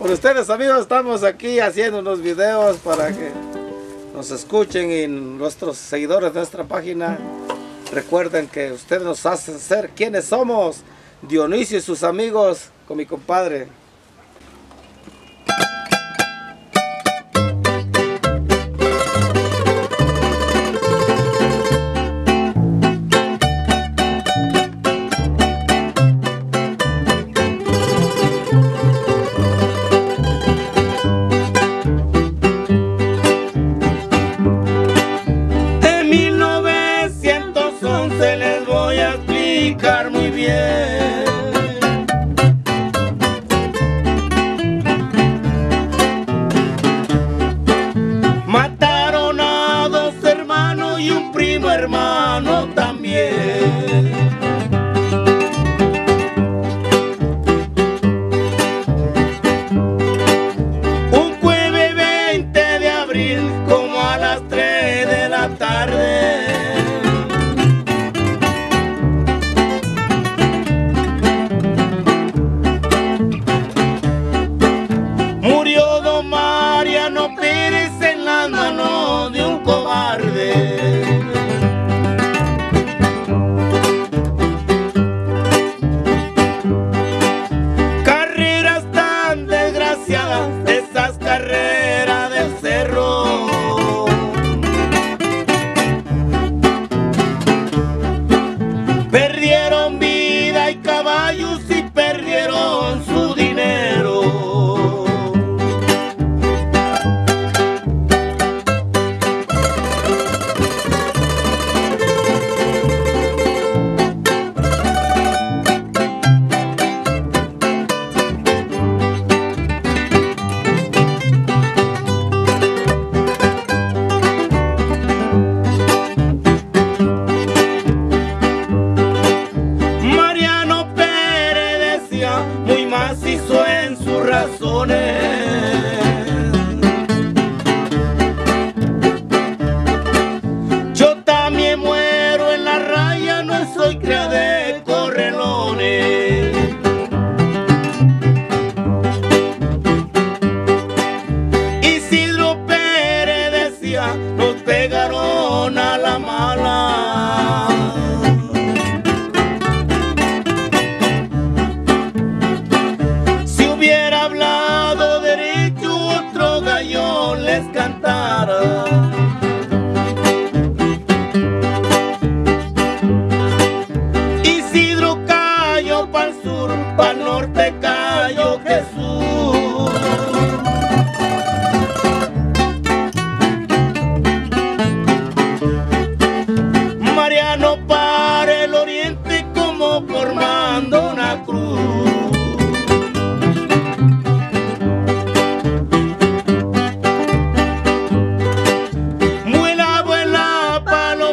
Por ustedes amigos estamos aquí haciendo unos videos para que nos escuchen y nuestros seguidores de nuestra página recuerden que ustedes nos hacen ser quienes somos. Dionisio y sus amigos con mi compadre. ser. no perece en la mano de un cobarde. Carreras tan desgraciadas, esas carreras del cerro.